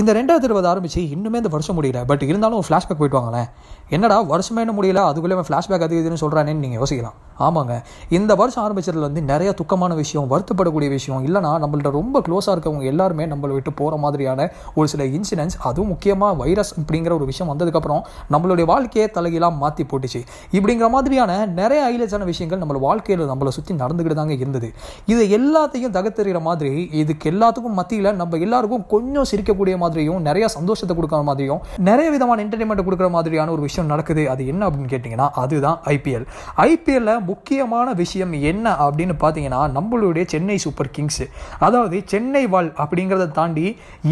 இந்த ரெண்டாயிரத்தி இருபது ஆரம்பிச்சு இன்னுமே இந்த வருஷம் முடியல. பட் இருந்தாலும் ஃப்ளாஷ்பேக் போயிட்டு வாங்களேன் என்னடா வருஷமே என்ன முடியல அதுக்குள்ளே ஃப்ளாஷ்பேக் அது இதுன்னு சொல்கிறானேன்னு நீங்கள் யோசிக்கலாம். ஆமாங்க. இந்த வருஷம் ஆரம்பிச்சதுல வந்து நிறைய துக்கமான விஷயம் வருத்தப்படக்கூடிய விஷயம். இல்லைனா நம்மள்ட்ட ரொம்ப க்ளோஸாக இருக்கவங்க எல்லாருமே நம்மளை விட்டு போகிற மாதிரியான ஒரு சில இன்சிடென்ட்ஸ் அதுவும் முக்கியமாக வைரஸ் அப்படிங்கிற ஒரு விஷயம் வந்ததுக்கப்புறம் நம்மளுடைய வாழ்க்கையை தலைகீழாக மாற்றி போட்டுச்சு. இப்படிங்கிற மாதிரியான நிறைய ஹைலைட்ஸான விஷயங்கள் நம்ம வாழ்க்கையில் நம்மளை சுற்றி நடந்துக்கிட்டு தாங்க இருந்தது. இது எல்லாத்தையும் தகத்தறிகிற மாதிரி இதுக்கு எல்லாத்துக்கும் மத்தியில் நம்ம எல்லாருக்கும் கொஞ்சம் சிரிக்கக்கூடிய மாதிரியும் நிறைய சந்தோஷத்தை கொடுக்குற மாதிரியும் நிறைய விதமான என்டர்டைன்மெண்ட் கொடுக்குற மாதிரியான ஒரு விஷயம் நடக்குது. அது என்ன அப்படின்னு கேட்டிங்கன்னா அதுதான் ஐபிஎல் ஐபிஎல்ல முக்கியமான விஷயம் என்ன அப்படின்னு பார்த்தீங்கன்னா நம்மளுடைய சென்னை சூப்பர் கிங்ஸ். அதாவது சென்னை வால் அப்படிங்கிறத தாண்டி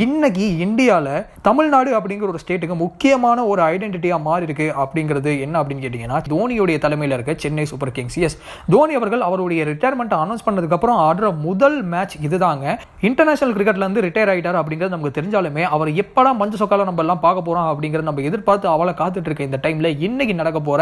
இன்னைக்கு இந்தியாவில் தமிழ்நாடு அப்படிங்கிற ஒரு ஸ்டேட்டுக்கு முக்கியமான ஒரு ஐடென்டிட்டியாக மாறி இருக்கு அப்படிங்கிறது என்ன அப்படின்னு கேட்டிங்கன்னா தோனியுடைய தலைமையில் இருக்க Chennai Super Kings. S Dhoni அவர்கள் அவருடைய ரிட்டையர்மெண்ட் அனௌன்ஸ் பண்ணதுக்கப்புறம் ஆடுற முதல் மேட்ச் இதுதாங்க. இன்டர்நேஷனல் கிரிக்கெட்லேருந்து ரிட்டையர் ஆகிட்டார் அப்படிங்கிறது நமக்கு தெரிஞ்சாலுமே அவர் எப்படா மஞ்சள் சொக்கால நம்ம எல்லாம் பார்க்க போறோம் அப்படிங்கிறத நம்ம எதிர்பார்த்து அவளை காத்துட்டு இருக்க இந்த டைம்ல இன்னைக்கு நடக்க போற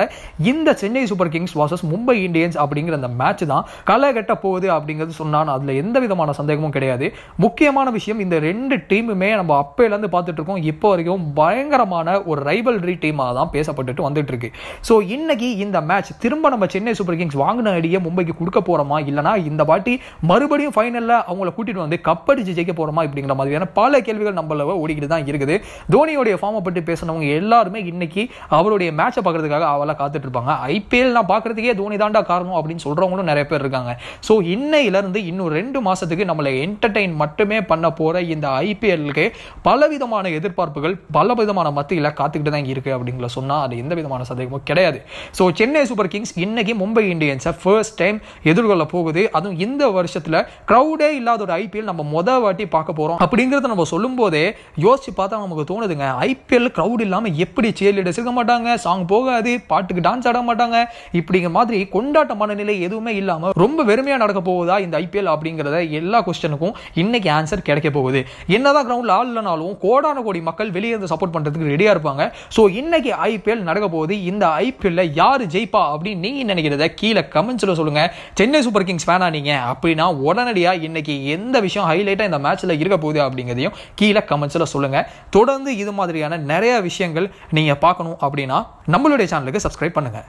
இந்த Chennai Super Kings versus Mumbai Indians அப்படிங்கிற அந்த மேட்ச் தான் களை கட்ட போகுது அப்படிங்கிறது சொன்னான். அதுல எந்த விதமான சந்தேகமும் கிடையாது. முக்கியமான விஷயம் இந்த ரெண்டு டீமுமே நம்ம அப்பையிலேருந்து பார்த்துட்டு இருக்கோம். இப்போ வரைக்கும் பயங்கரமான ஒரு ரைவல்ரி டீமாக தான் பேசப்பட்டுட்டு வந்துட்டு இருக்கு. ஸோ இன்னைக்கு இந்த மேட்ச் திரும்ப நம்ம சென்னை சூப்பர் கிங்ஸ் வாங்கின அடியே மும்பைக்கு கொடுக்க போறோமா? இல்லனா இந்த வாட்டி மறுபடியும் ஃபைனலில் அவங்கள கூட்டிட்டு வந்து கப்படிச்சு ஜெயிக்க போறோமா? இப்படிங்கிற மாதிரியான பல கேள்விகள் நம்மள ஓடிக்கிட்டு தான் இருக்குது. தோனியோடைய ஃபார்மை பற்றி பேசினவங்க எல்லாருமே இன்னைக்கு அவருடைய மேட்சை பார்க்கறதுக்காக அவளை காத்துட்டு இருப்பாங்க ஐபிஎல் நான் பார்க்கறதுக்கே தோனி தாண்டா காரணம் அப்படின்னு சொல்கிறவங்களும் நிறைய பேர் இருக்காங்க. ஸோ இன்னையிலேருந்து இன்னும் ரெண்டு மாதத்துக்கு நம்மளை என்டர்டெயின் மட்டுமே பண்ண போகிற இந்த ஐபிஎல்லுக்கு பலவிதமான எதிர்பார்ப்புகள் பல விதமான மத்தியில் காத்துக்கிட்டு தான் இருக்கு அப்படிங்கிற சொன்னால் அது எந்த விதமான சந்தேகமும் கிடையாது. ஸோ சென்னை சூப்பர் கிங்ஸ் இன்னைக்கு மும்பை இந்தியன்ஸை ஃபர்ஸ்ட் டைம் எதிர்கொள்ள போகுது. அதுவும் இந்த வருஷத்தில் க்ரௌடே இல்லாத ஒரு ஐபிஎல் நம்ம முத வாட்டி பார்க்க போகிறோம் அப்படிங்கிறத நம்ம சொல்லும் போதே யோசிச்சு பார்த்தா நமக்கு தோணுதுங்க. ஐபிஎல் க்ரௌட் இல்லாமல் எப்படி சேர் லீடர்ஸ் இருக்க மாட்டாங்க? சாங் போகாது பாட்டுக்கு டான்ஸ் ஆட மாட்டாங்க. இப்படிங்கிற மாதிரி கொண்டாட்ட மனநிலை எதுவுமே இல்லாமல் ரொம்ப வெறுமையாக நடக்க போகுதா இந்த ஐபிஎல் அப்படிங்கிறத எல்லா கொஸ்டனுக்கும் இன்னைக்கு ஆன்சர் கிடைக்க போகுது. என்னதான் கிரவுண்டில் ஆள் இல்லைனாலும் கோடான கோடி மக்கள் வெளியே இருந்து சப்போர்ட் பண்ணுறதுக்கு ரெடியாக இருப்பாங்க. ஸோ இன்னைக்கு ஐபிஎல் நடக்க போகுது. இந்த ஐபிஎல்ல யார் ஜெயிப்பா அப்படின்னு நீங்க நினைக்கிறத கீழே கமெண்ட்ஸில் சொல்லுங்க. சென்னை சூப்பர் கிங்ஸ் ஃபேனா நீங்க. அப்படின்னா உடனடியாக இன்னைக்கு எந்த விஷயம் ஹைலைட்டாக இந்த மேட்ச்சில் இருக்க போகுது அப்படிங்கிறதையும் கீழே கமெண்ட்ஸ் கமெண்ட்ஸில் சொல்லுங்க. தொடர்ந்து இது மாதிரியான நிறைய விஷயங்கள் நீங்க பார்க்கணும் அப்படின்னா நம்மளுடைய சேனலுக்கு சப்ஸ்கிரைப் பண்ணுங்க.